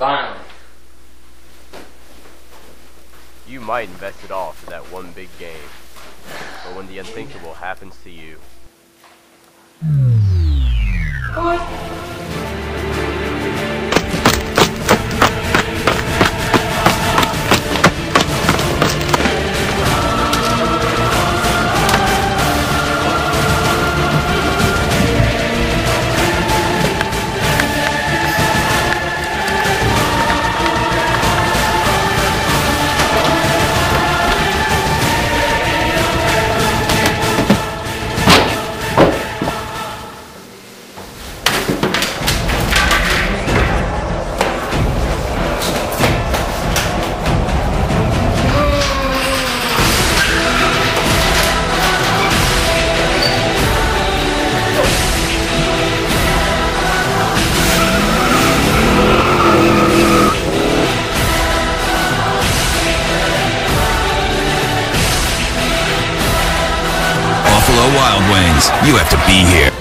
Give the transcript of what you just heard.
Finally. You might invest it all for that one big game. But when the unthinkable happens to you, Wild Wings. You have to be here.